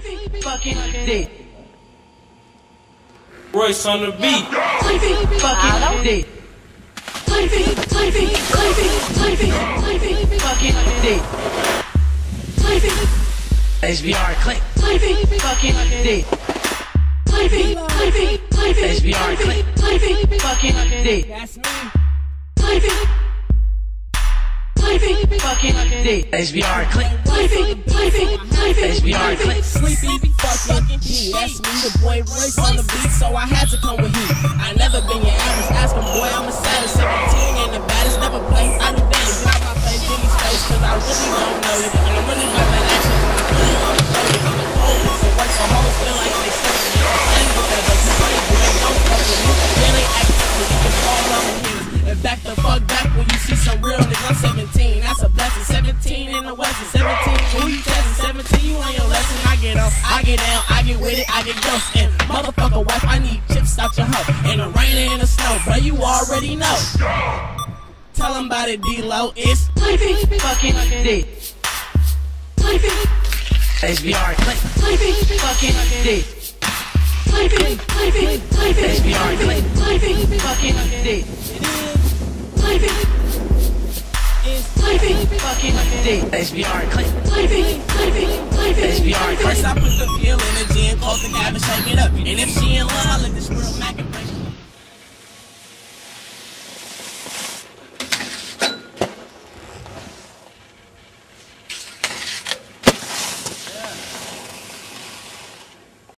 fucking dick. Royce on the beat. Sleepy. Fucking dick. Fucking dick. SBR click. Sleepy. Fucking dick. SBR click. Fucking dick. That's me. Fucking dick. SBR click. SBR click. Sleepy, fucking heat. That's me, the boy Royce on the beat, so I had to come with heat. I never been 17 in West, and 17. Who you testing? 17, you on your lesson. I get up, I get down, I get with it, I get ghost. And motherfucker wife, I need chips out your hoe. In the rain and the snow, bro, you already know. Tell them about it, D-Lo. It's Fucking dick. SBR click. Fucking dick. SBR click. Fucking dick. Fucking dick. SBR click. SBR First. I put the pill in the gin, close the cab and shake it up. And if she in love,